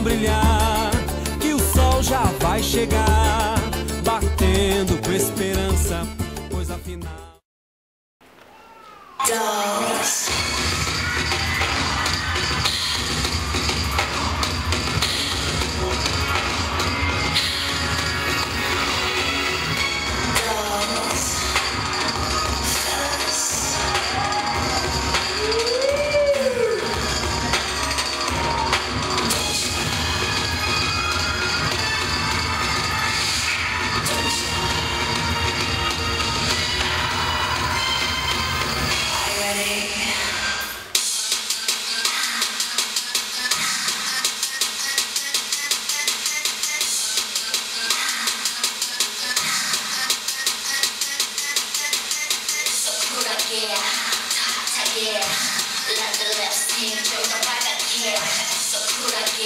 vão brilhar, que o sol já vai chegar, batendo com esperança, pois afinal. batendo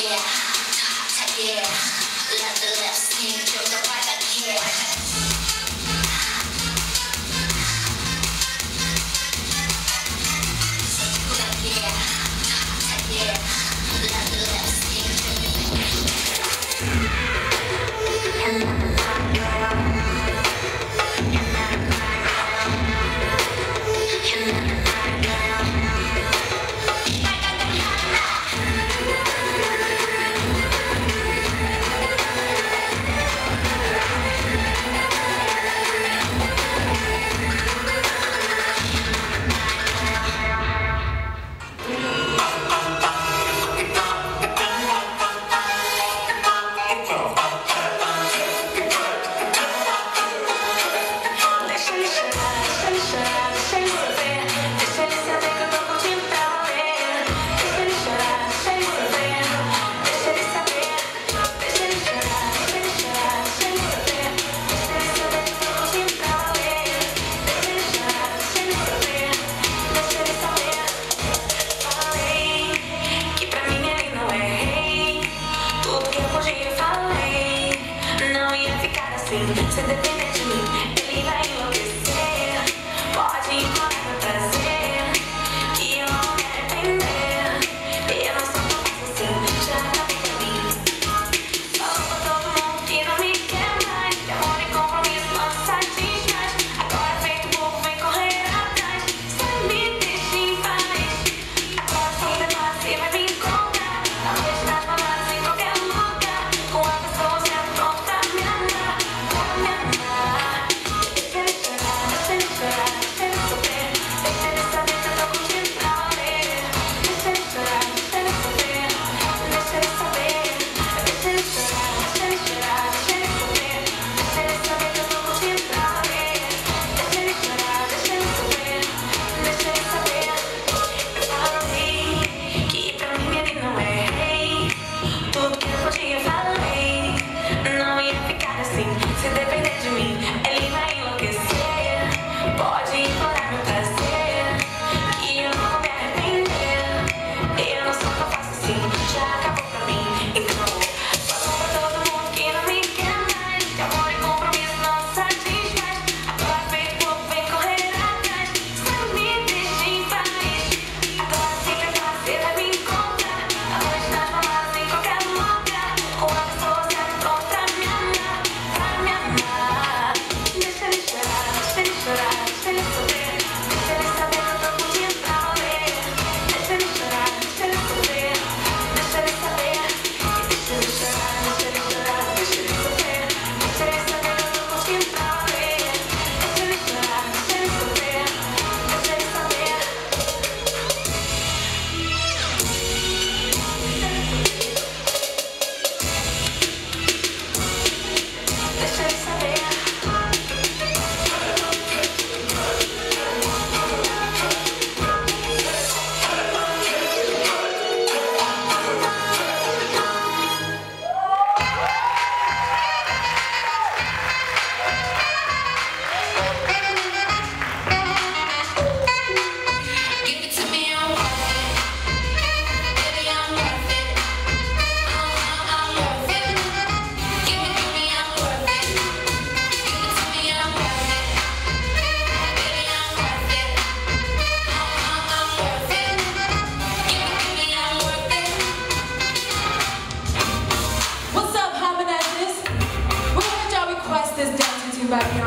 yeah, yeah. to the back here.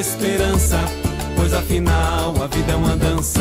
Esperança, pois afinal a vida é uma dança.